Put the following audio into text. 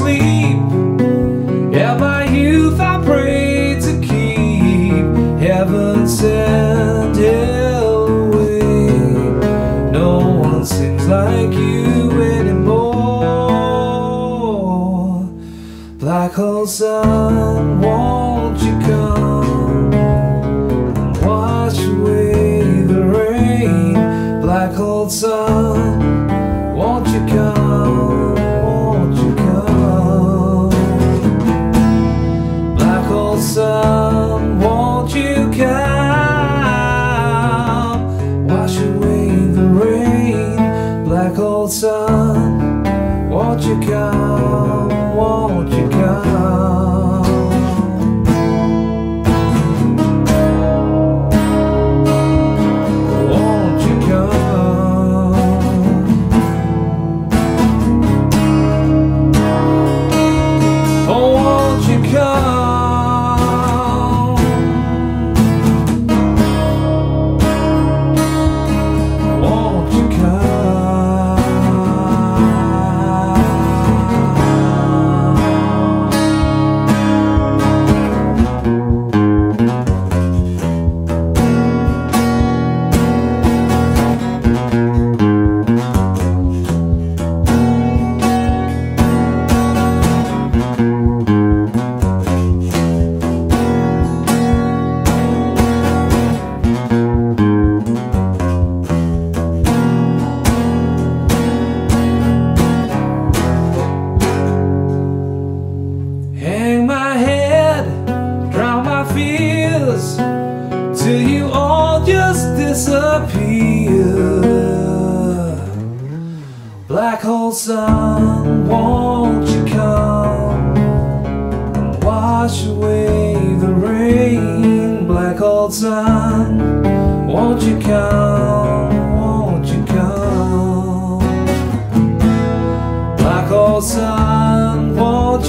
sleep. Yeah, my youth I pray to keep heaven sent hell away. No one seems like you anymore. Black hole sun, won't you come and wash away the rain? Black hole sun, won't you come? till you all just disappear. Black hole sun, won't you come and wash away the rain? Black hole sun, won't you come? Won't you come? Black hole sun, won't